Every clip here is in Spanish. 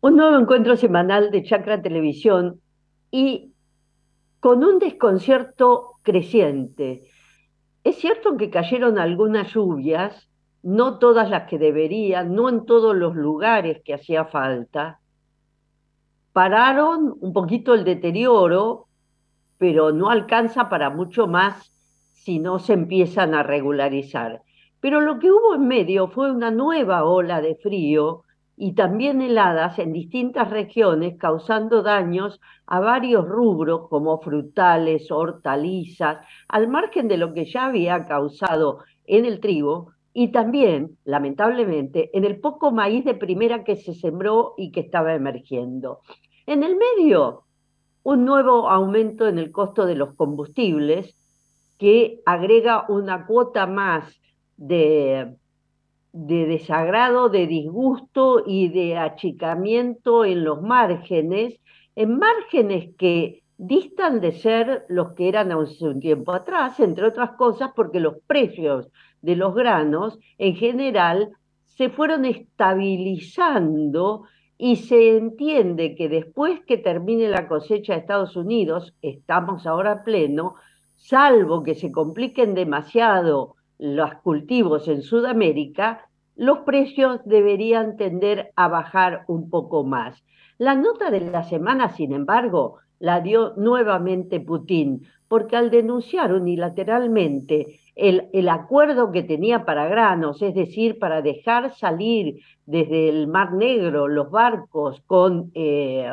Un nuevo encuentro semanal de Chakra Televisión y con un desconcierto creciente. Es cierto que cayeron algunas lluvias, no todas las que deberían, no en todos los lugares que hacía falta. Pararon un poquito el deterioro, pero no alcanza para mucho más si no se empiezan a regularizar. Pero lo que hubo en medio fue una nueva ola de frío y también heladas en distintas regiones, causando daños a varios rubros como frutales, hortalizas, al margen de lo que ya había causado en el trigo y también, lamentablemente, en el poco maíz de primera que se sembró y que estaba emergiendo. En el medio, un nuevo aumento en el costo de los combustibles que agrega una cuota más de de desagrado, de disgusto y de achicamiento en los márgenes, en márgenes que distan de ser los que eran hace un tiempo atrás, entre otras cosas porque los precios de los granos en general se fueron estabilizando y se entiende que después que termine la cosecha de Estados Unidos, estamos ahora pleno, salvo que se compliquen demasiado los cultivos en Sudamérica, los precios deberían tender a bajar un poco más. La nota de la semana, sin embargo, la dio nuevamente Putin, porque al denunciar unilateralmente el, acuerdo que tenía para granos, es decir, para dejar salir desde el Mar Negro los barcos con, eh,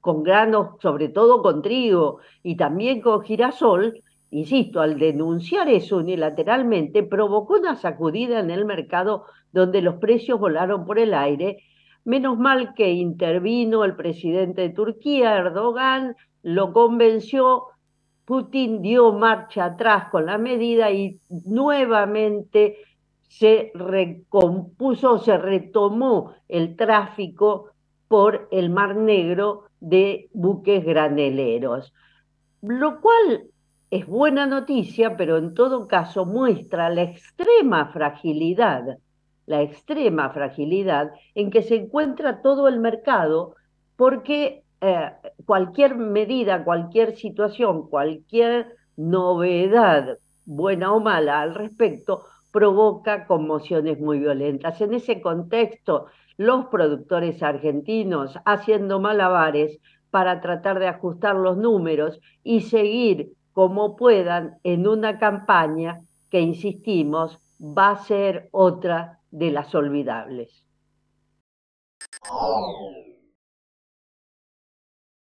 con granos, sobre todo con trigo y también con girasol, insisto, al denunciar eso unilateralmente, provocó una sacudida en el mercado donde los precios volaron por el aire. Menos mal que intervino el presidente de Turquía, Erdogan, lo convenció, Putin dio marcha atrás con la medida y nuevamente se recompuso, se retomó el tráfico por el Mar Negro de buques graneleros, lo cual es buena noticia, pero en todo caso muestra la extrema fragilidad, la extrema fragilidad en que se encuentra todo el mercado, porque eh, cualquier medida, cualquier situación, cualquier novedad, buena o mala al respecto, provoca conmociones muy violentas. En ese contexto, los productores argentinos haciendo malabares para tratar de ajustar los números y seguir como puedan en una campaña que, insistimos, va a ser otra de las olvidables.